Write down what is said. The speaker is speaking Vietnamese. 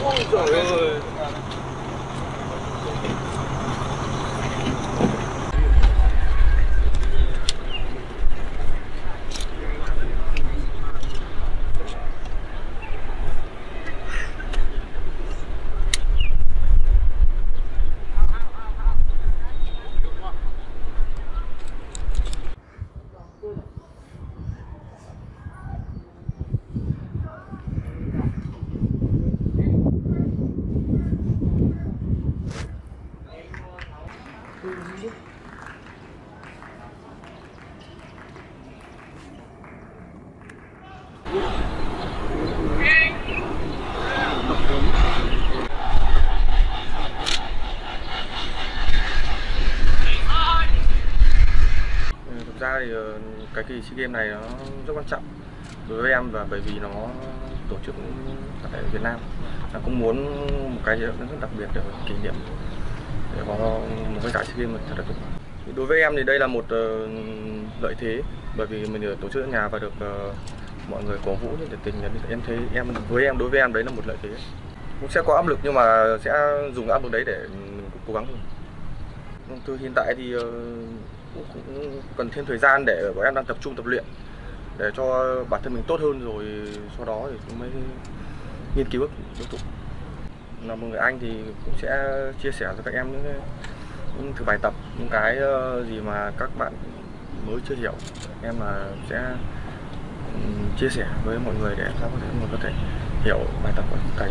哦，这个。Thực ra thì ờ, cái kỳ SEA Games này nó rất quan trọng đối với em và bởi vì nó tổ chức tại Việt Nam. Là cũng muốn một cái gì đó rất đặc biệt để kỷ niệm để có một cái giải SEA Games thật là tốt đối với em thì đây là một ờ, lợi thế bởi vì mình được tổ chức ở nhà và được ờ, mọi người cổ vũ nhiệt tình em thấy em với em đối với em đấy là một lợi thế. Cũng sẽ có áp lực nhưng mà sẽ dùng áp lực đấy để mình cố gắng hơn. Vâng, từ hiện tại thì ờ, cũng, cũng cần thêm thời gian để bọn em đang tập trung tập luyện để cho bản thân mình tốt hơn rồi sau đó thì mới nghiên cứu các đối thủ là một người anh thì cũng sẽ chia sẻ cho các em những, những thử bài tập những cái ờ, gì mà các bạn mới chưa hiểu. Em là sẽ ừ, chia sẻ với mọi người để các có thể có thể hiểu bài tập của thầy.